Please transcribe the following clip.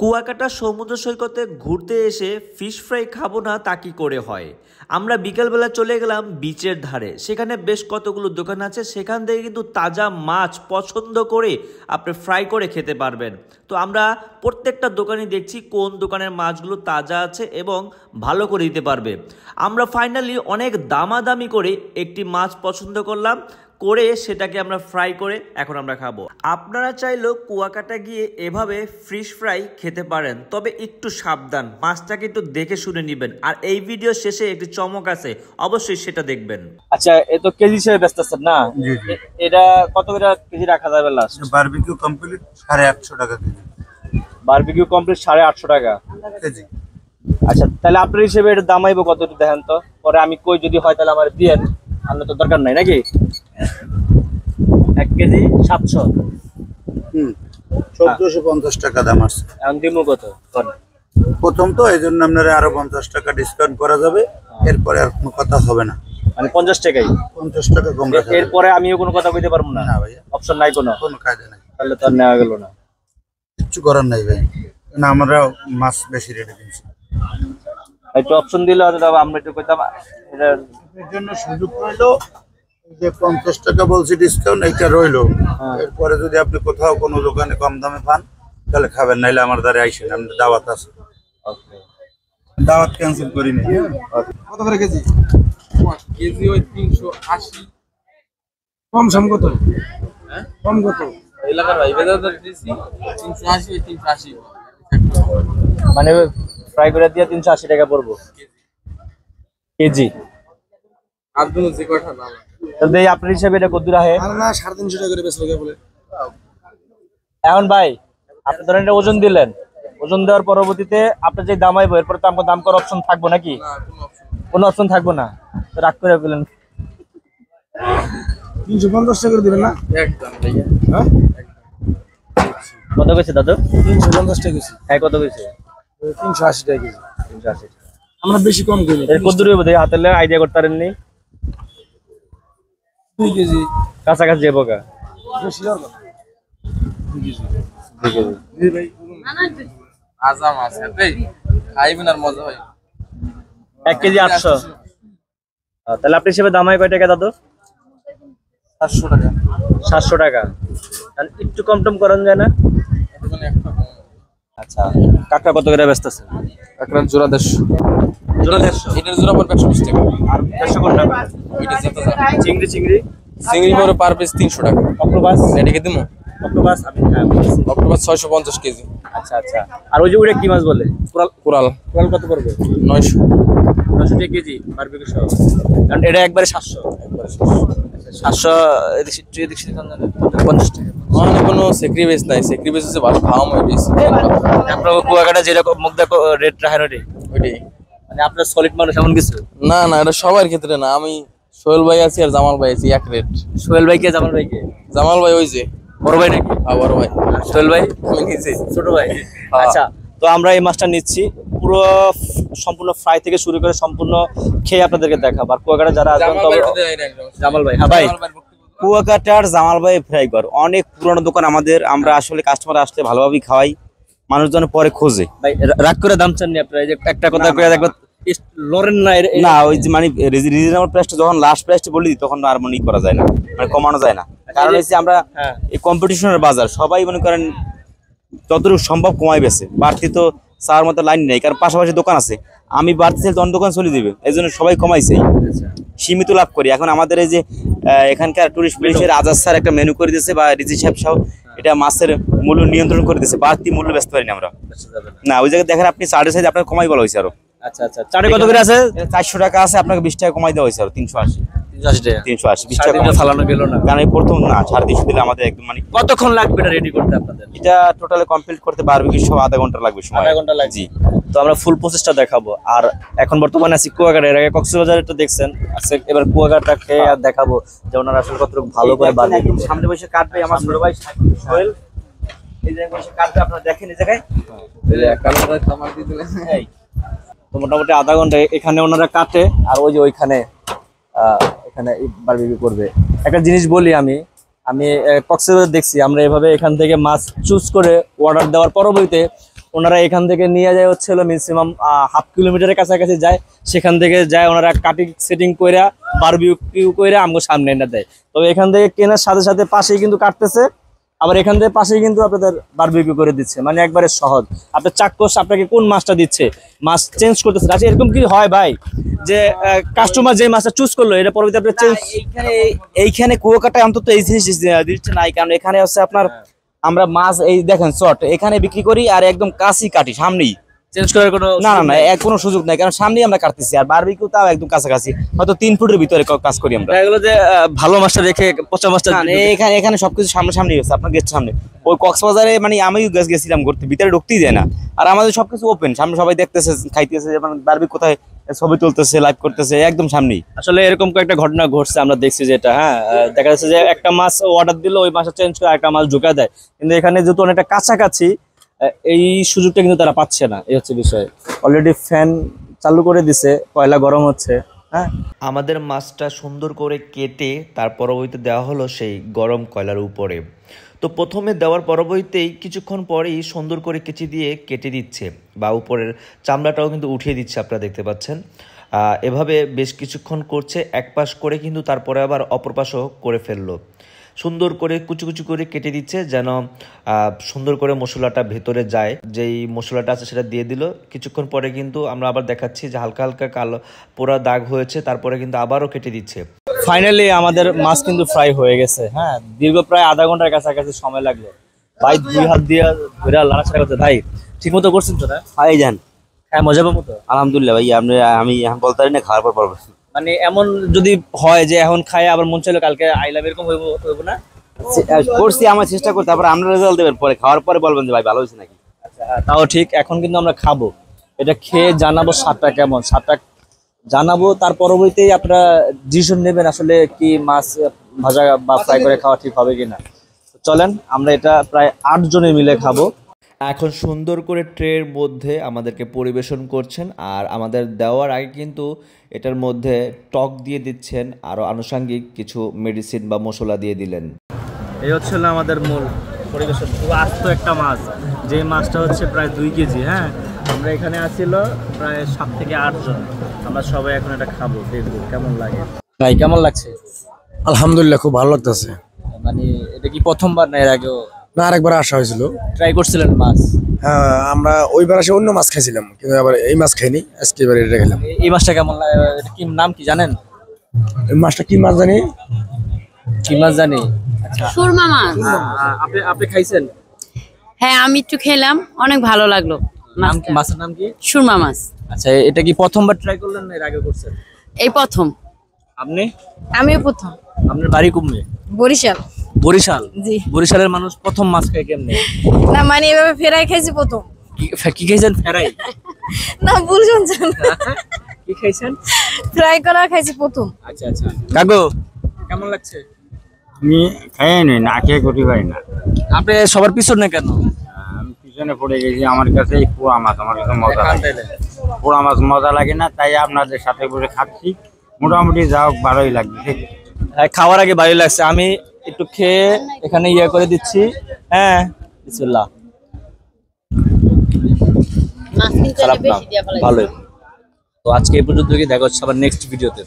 কুয়াকাটা সমুদ্র সৈকতে ঘুরতে এসে ফিশ ফ্রাই খাব না তা কি করে হয়? আমরা বিকালবেলা চলে গেলাম বিচের ধারে। সেখানে বেশ কতগুলো দোকান আছে, সেখান থেকে কিন্তু তাজা মাছ পছন্দ করে আপনি ফ্রাই করে খেতে পারবেন। তো আমরা প্রত্যেকটা দোকানে দেখছি কোন দোকানের মাছগুলো তাজা আছে এবং ভালো করে দিতে পারবে। আমরা ফাইনালি অনেক দামাদামি করে একটি মাছ পছন্দ করলাম। করে সেটাকে আমরা ফ্রাই করে এখন আমরা খাব। আপনারা চাইলেও কুয়াকাটা গিয়ে এভাবে ফিশ ফ্রাই খেতে পারেন তবে একটু সাবধান। মাছটাকে একটু দেখে শুনে নেবেন। আর এই ভিডিও শেষে একটি চমক আছে অবশ্যই সেটা দেখবেন। আচ্ছা এ তো কেজি হিসেবে না? জি, জি। এ- এটা কত করে কেজি রাখা যাবে লাস্ট বারবিকিউ কমপ্লিট সাড়ে আটশো টাকা কেজি। বারবিকিউ কমপ্লিট সাড়ে আটশো টাকা? কেজি। আচ্ছা তাহলে আপনার হিসেবে এটা দাম আইব কত দেখেন তো? পরে আমি কই যদি হয় তাহলে আমার দিয়েন আপনার তো দরকার নাই নাকি? এক কেজি সাতশো। হুম চোদ্দশো পঞ্চাশ টাকা দাম আছে এখন দিমু কত? প্রথম তো এই জন্য আপনারা আরও পঞ্চাশ টাকা ডিসকাউন্ট করা যাবে। এরপরে আর কোনো কথা হবে না। মানে পঞ্চাশ টাকাই। পঞ্চাশ টাকা কম এরপরে আমিও কোনো কথা কইতে পারব না। না ভাইয়া। অপশন নাই কোনো। কোনো কায়দা নাই। তাহলে তো আর নেওয়া গেল না। কিচ্ছু করার নাই ভাই না আমরা মাছ বেশি রেটে কিনছি। একটু অপশন দিলে আমরা একটু কইতাম এটা জন্য সুযোগ রইল যে পঞ্চাশ টাকা বলছি ডিসকাউন্ট এইটা রইল। হ্যাঁ। এরপরে যদি আপনি কোথাও কোনো দোকানে কম দামে পান তাহলে খাবেন নাইলে আমার দ্বারা আইসেন আমাদের দাওয়াত আছে। দাওয়াত ক্যান্সেল করিনি কত করে কেজি? কেজি ওই তিনশো আশি। কম সম কত? কম কত? এলাকার ভাই বেদাদার দিয়েছি তিনশো আশি ওই তিনশো আশি। মানে ফ্রাই করে দিয়ে তিনশো আশি টাকা পড়ব। কেজি। আর দুনো যে দাম তাহলে আপনার হিসাবে এটা কত আর না সাড়ে তিনশো টাকা করে বেশ লোকে বলে? এখন ভাই আপনি ধরেন এটা ওজন দিলেন। ওজন দেওয়ার পরবর্তীতে আপনার যে দাম আইবো এরপরে তো আমাকে দাম করার অপশন থাকব নাকি? কোনো অপশন থাকব না। রাগ করে ফেলেন। তিনশো পঞ্চাশ টাকা করে দিবেন না? হ্যাঁ? কত কইছে দাদু? তিনশো পঞ্চাশ টাকা হ্যাঁ কত কইছে? তিনশো আশি টাকা কেজি। তিনশো আশি আমরা বেশি কম করি। এর কত দূরে বোধ হাতে আইডিয়া করতে পারেননি। দুই কেজি। কাছাকাছি যাব আজাম আছে। ভাই খাইবেন আর মজা হয়। এক কেজি আটশো। তাহলে আপনি হিসেবে দাম হয় কয় টাকা দাদু? সাতশো টাকা। সাতশো টাকা। তাহলে একটু কম টম করেন যায় না? আচ্ছা কাকা কত করে ব্যস্ত আছে? একটা জোড়া দেড়শো। জোড়া দেড়শো। এটার জোড়া পড়বে একশো বিশ টাকা। আর দেড়শো কোনটা? এটা যেতে চিংড়ি চিংড়ি? চিংড়ি পার পিস তিনশো টাকা। অক্টোপাস? এটাকে দিমো? অক্টোপাস আমি হ্যাঁ ছয়শো পঞ্চাশ কেজি। আচ্ছা আচ্ছা। আর ওই যে কি মাছ বলে? কোরাল কোরাল কোরাল কত পড়বে? নয়শো। টাকা কেজি সহ। কারণ এটা একবারে সাতশো। একবারে। সাতশো। এদিক পঞ্চাশ টাকা। মানে কোনো সেক্রিফাইস নাই। সেক্রিফাইস হচ্ছে ভালো ভাও মই আপনার কুয়াকাটা যেরকম মুখ দেখো রেট রাখেন ওটি ওইটাই। মানে আপনার সলিড মানুষ এমন কিছু? না না এটা সবার ক্ষেত্রে না। আমি সোহেল ভাই আছি আর জামাল ভাই আছি এক রেট সোহেল ভাইকে জামাল ভাইকে জামাল ভাই ওই যে। বড় ভাই নাকি? আবার ভাই। সোহেল ভাই? আমি নিজে। ছোট ভাই। হ্যাঁ। আচ্ছা তো আমরা এই মাছটা নিচ্ছি। পুরো সম্পূর্ণ ফ্রাই থেকে শুরু করে সম্পূর্ণ খেয়ে আপনাদেরকে দেখাবো। আর কুয়াকাটা যারা আসবেন জামাল ভাই ভাই হ্যাঁ ভাই। কুয়াকাটার জামাল ভাই ফ্রাই ঘর অনেক পুরনো দোকান আমাদের। আমরা আসলে কাস্টমার আসলে ভালোভাবেই খাওয়াই। মানুষজন পরে খোঁজে। ভাই রাগ করে দাম চাননি আপনারা? এই যে একটা কথা না, দেখবেন লড়েন না এর- এর- না ওই যে মানে রিজনেবল প্রাইসটা যখন লাস্ট প্রাইসটা বলে দিই তখন আর মনে করা যায় না। মানে কমানো যায় না। কারণ হচ্ছে আমরা হ্যাঁ। এই কম্পিটিশনের বাজার সবাই মনে করেন যতটুকু সম্ভব কমাই বেছে। বাড়তি তো মতো লাইন নেই কারণ পাশাপাশি দোকান আছে। আমি বাড়তি তখন দোকান চলে দিবে এই জন্য সবাই কমাইছে আচ্ছা। সীমিত লাভ করি। এখন আমাদের এই যে এখানকার টুরিস্ট প্লেসের আজাদ স্যার একটা মেনু করে দিয়েছে বা রিজি সাহেব সহ এটা মাছের মূল্য নিয়ন্ত্রণ করে দিয়েছে। বাড়তি মূল্য ব্যস্ত পারি না আমরা আচ্ছা না। ওই জায়গায় দেখেন আপনি চার্টের সাইজ আপনার কমাই বলা হয়েছে আরও। আচ্ছা আচ্ছা। কত করে আছে। চারশো টাকা আছে আপনাকে বিশ টাকা কমাই দেওয়া হয়েছে আরও তিনশো আশি। তিনশো আশি বিশ সাড়ে টাকা তিনশো ফালানো গেল না। কারণ এই প্রথম না সাড়ে তিনশো দিলে আমাদের একদম মানে কতক্ষণ লাগবে এটা রেডি করতে আপনাদের? এটা টোটালি কমপ্লিট করতে পারবে কি সব আধা ঘণ্টা লাগবে সময়। আধা ঘণ্টা লাগবে। জি। তো আমরা ফুল প্রসেসটা দেখাবো। আর এখন বর্তমানে আছি কুয়াকাটা। এর আগে কক্সবাজারটা দেখছেন। এবার খেয়ে আর দেখাবো যে ওনারা আসলে কতটুকু ভালো করে দেখেন বানিয়ে সামনে বসে কাটবে আমার ছোট ভাই সোহেল। এই জায়গায় বসে কাটবে আপনারা দেখেন এই জায়গায়? কালারটা তামাক দিয়ে দিলেন। তো মোটামুটি আধা ঘণ্টা এখানে ওনারা কাটে, আর ওই যে ওইখানে এখানে বারবিকিউ করবে। একটা জিনিস বলি আমি আমি কক্সবাজার দেখছি, আমরা এভাবে এখান থেকে মাছ চুজ করে অর্ডার দেওয়ার পরবর্তীতে ওনারা এখান থেকে নিয়ে যায় হচ্ছে হলো ম্যাক্সিমাম হাফ কিলোমিটারের কাছাকাছি যায়, সেখান থেকে যায় ওনারা কাটিং সেটিং কইরা বারবিকিউ কইরা আমাকে সামনে এনে দেয়। তবে এখান থেকে কেনার সাথে সাথে পাশেই কিন্তু কাটতেছে আবার এখান থেকে পাশেই কিন্তু আপনাদের বারবিকিউ করে দিচ্ছে মানে একবারে সহজ। আপনার চাক্ষুষ আপনাকে কোন মাছটা দিচ্ছে? মাছ চেঞ্জ করতেছে। আচ্ছা এরকম কি হয় ভাই? যে কাস্টমার যে মাছটা চুজ করল এটা পরবর্তী আপনার চেঞ্জ এইখানে এইখানে কুয়াকাটায় অন্তত এই জিনিস দিচ্ছে নাই কারণ এখানে হচ্ছে আপনার আমরা মাছ এই দেখেন চট এখানে বিক্রি করি আর একদম কাশি কাটি সামনেই। চেঞ্জ করার কোনো না না না কোনো সুযোগ নাই কারণ সামনেই আমরা কাটতেছি আর বারবিকিউ তাও একদম কাছাকাছি। হয়তো তিন ফুটের ভিতরে কাজ করি আমরা। দেখা গেলো যে ভালো মাছটা রেখে পচা মাছটা এখানে এখানে সবকিছু সামনে সামনেই হচ্ছে আপনার গেট সামনে। ওই কক্সবাজারে মানে আমি গেছ গেছিলাম ঘুরতে ভিতরে ঢুকতেই দেয় না। আর আমাদের সবকিছু ওপেন সামনে সবাই দেখতেছে খাইতেছে যেমন বারবি কোথায় ছবি তুলতেছে লাইভ করতেছে একদম সামনেই। আসলে এরকম কয়েকটা ঘটনা ঘটছে আমরা দেখছি যেটা হ্যাঁ দেখা যাচ্ছে যে একটা মাছ অর্ডার দিল ওই মাছটা চেঞ্জ করে একটা মাছ ঢুকা দেয়। কিন্তু এখানে যেহেতু অনেকটা কাছাকাছি এই সুযোগটা কিন্তু তারা পাচ্ছে না, এই হচ্ছে বিষয়। অলরেডি ফ্যান চালু করে দিছে, কয়লা গরম হচ্ছে হ্যাঁ? আমাদের মাছটা সুন্দর করে কেটে তার পরবর্তীতে দেওয়া হলো সেই গরম কয়লার উপরে। তো প্রথমে দেওয়ার পরবর্তীতেই কিছুক্ষণ পরেই সুন্দর করে কেচি দিয়ে কেটে দিচ্ছে বা উপরের চামড়াটাও কিন্তু উঠিয়ে দিচ্ছে আপনারা দেখতে পাচ্ছেন। এভাবে বেশ কিছুক্ষণ করছে এক পাশ করে কিন্তু তারপরে আবার অপর পাশও করে ফেলল। সুন্দর করে কুচু কুচু করে কেটে দিচ্ছে যেন আহ, সুন্দর করে মশলাটা ভেতরে যায়। যেই মশলাটা আছে সেটা দিয়ে দিল। কিছুক্ষণ পরে কিন্তু আমরা আবার দেখাচ্ছি যে হালকা হালকা কালো পোড়া দাগ হয়েছে তারপরে কিন্তু আবারও কেটে দিচ্ছে। ফাইনালি আমাদের মাছ কিন্তু ফ্রাই হয়ে গেছে হ্যাঁ? দীর্ঘ প্রায় আধা ঘণ্টার কাছাকাছি সময় লাগল। ভাই দুই হাত দিয়ে ধরে লাড়াছাড়া করতে ভাই ঠিক মতো করছেন তো না? হাই যান। হ্যাঁ মজা পাবো তো? আলহামদুলিল্লাহ ভাই আপনি আমি বলতে পারি না খাওয়ার পর পারব। মানে এমন যদি হয় যে এখন খায় আবার মন চাইলো কালকে আইলাম এরকম হইব হইব না? করছি আমার চেষ্টা করতে তারপর আপনার রেজাল্ট দেবেন পরে খাওয়ার পরে বলবেন যে ভাই ভালো হয়েছে নাকি? আচ্ছা, হ্যাঁ, তাও ঠিক এখন কিন্তু আমরা খাব। এটা খেয়ে জানাব স্বাদটা কেমন স্বাদটা জানাব তার পরবর্তীতেই আপনারা ডিসিশন নেবেন আসলে কি মাছ ভাজা বা ফ্রাই করে খাওয়া ঠিক হবে কিনা। চলেন আমরা এটা প্রায় আট জনে মিলে খাব। এখন সুন্দর করে ট্রের মধ্যে আমাদেরকে পরিবেশন করছেন আর আমাদের দেওয়ার আগে কিন্তু এটার মধ্যে টক দিয়ে দিচ্ছেন আরও আনুষঙ্গিক কিছু মেডিসিন বা মশলা দিয়ে দিলেন। এই হচ্ছে হলো আমাদের মূল পরিবেশন। আস্ত একটা মাছ। যে মাছটা হচ্ছে প্রায় দুই কেজি হ্যাঁ? আমরা এখানে আসছিল প্রায় সাত থেকে আট জন। আমরা সবাই এখন এটা খাব। দেখব কেমন লাগে। ভাই কেমন লাগছে? আলহামদুলিল্লাহ খুব ভালো লাগতেছে। মানে এটা কি প্রথমবার না এর আগেও না আরেকবার আসা হয়েছিল। ট্রাই করছিলেন মাছ? হ্যাঁ আমরা ওইবার আসে অন্য মাছ খাইছিলাম কিন্তু আবার এই মাছ খাইনি আজকে এবার এটা খেলাম এই মাছটা কেমন লাগে এটা কি নাম কি জানেন? এই মাছটা কি মাছ জানি? কি মাছ জানি? আচ্ছা সুরমা মাছ। আপনি আপনি খাইছেন? হ্যাঁ আমি একটু খেলাম অনেক ভালো লাগল নাম কি মাছের নাম কি? সুরমা মাছ। আচ্ছা এটা কি প্রথমবার ট্রাই করলেন না এর আগে করছেন? এই প্রথম। আপনি? আমিও প্রথম। আপনার বাড়ি কমবে বরিশাল। বরিশাল? জি। বরিশালের মানুষ প্রথম মাছ খায় কেমনে? না মানে এভাবে ফেরাই খাইছি প্রথম। কি- কি খাইছেন? ফেরাই? না ভুল শুনছেন। কি খাইছেন? ফ্রাই করা খাইছি প্রথম। আচ্ছা আচ্ছা। কাকু? কেমন লাগছে? আমি খাইনি না খেয়ে করতে পারি না। আপনি সবার পিছনে কেন? আমি পিছনে পড়ে গেছি আমার কাছে এই পোড়া মাছ আমার কাছে মজা লাগে। পোড়া মাছ মজা লাগে না তাই আপনাদের সাথে বসে খাচ্ছি। মোটামুটি যা হোক ভালোই লাগছে হ্যাঁ খাওয়ার আগে ভালো লাগছে। আমি একটু খেয়ে এখানে ইয়ে করে দিচ্ছি। হ্যাঁ বিসমুল্লাহ। খারাপ না ভালোই। তো আজকে এই পর্যন্ত দেখা হচ্ছে আবার নেক্সট ভিডিওতে